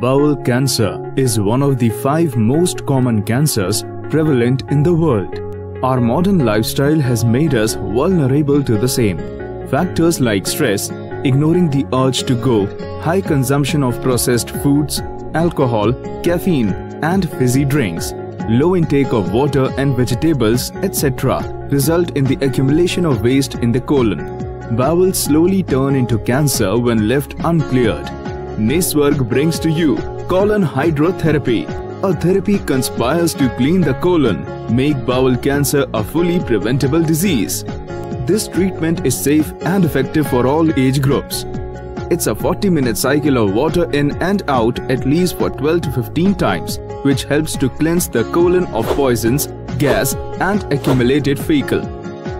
Bowel cancer is one of the five most common cancers prevalent in the world. Our modern lifestyle has made us vulnerable to the same. Factors like stress, ignoring the urge to go, high consumption of processed foods, alcohol, caffeine, and fizzy drinks, low intake of water and vegetables, etc., result in the accumulation of waste in the colon. Bowels slowly turn into cancer when left uncleared. Niswarg brings to you colon hydrotherapy. A therapy conspires to clean the colon, make bowel cancer a fully preventable disease. This treatment is safe and effective for all age groups. It's a 40 minute cycle of water in and out at least for 12 to 15 times, which helps to cleanse the colon of poisons, gas, and accumulated fecal.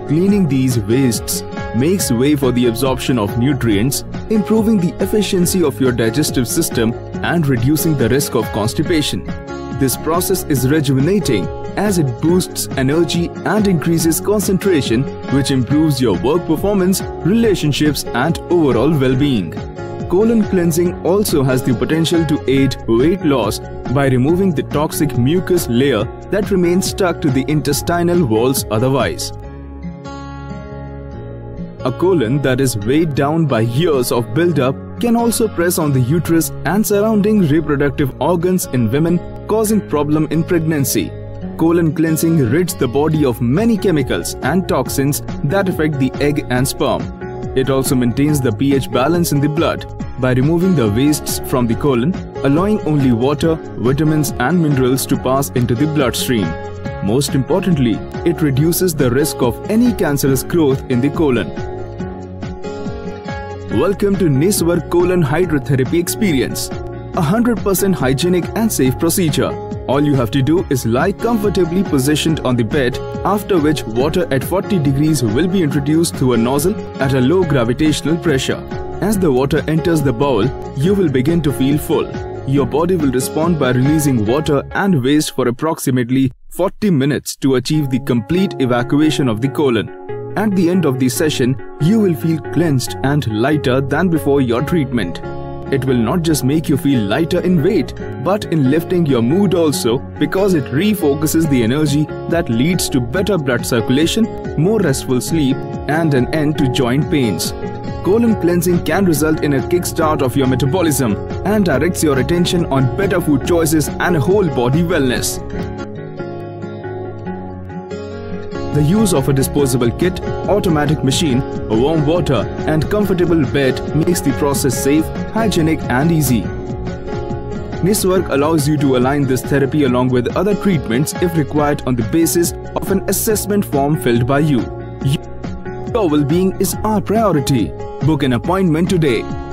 Cleaning these wastes makes way for the absorption of nutrients, improving the efficiency of your digestive system and reducing the risk of constipation. This process is rejuvenating as it boosts energy and increases concentration which improves your work performance, relationships and overall well-being. Colon cleansing also has the potential to aid weight loss by removing the toxic mucus layer that remains stuck to the intestinal walls otherwise. A colon that is weighed down by years of buildup can also press on the uterus and surrounding reproductive organs in women causing problem in pregnancy. Colon cleansing rids the body of many chemicals and toxins that affect the egg and sperm. It also maintains the pH balance in the blood by removing the wastes from the colon, allowing only water, vitamins and minerals to pass into the bloodstream. Most importantly, it reduces the risk of any cancerous growth in the colon. Welcome to Niswarg Colon Hydrotherapy Experience, a 100% hygienic and safe procedure. All you have to do is lie comfortably positioned on the bed, after which water at 40 degrees will be introduced through a nozzle at a low gravitational pressure. As the water enters the bowl, you will begin to feel full. Your body will respond by releasing water and waste for approximately 40 minutes to achieve the complete evacuation of the colon. At the end of the session, you will feel cleansed and lighter than before your treatment. It will not just make you feel lighter in weight, but in lifting your mood also because it refocuses the energy that leads to better blood circulation, more restful sleep, and an end to joint pains. Colon cleansing can result in a kickstart of your metabolism and directs your attention on better food choices and whole body wellness. The use of a disposable kit, automatic machine, warm water and comfortable bed makes the process safe, hygienic and easy. Niswarg allows you to align this therapy along with other treatments if required on the basis of an assessment form filled by you. Your well-being is our priority. Book an appointment today.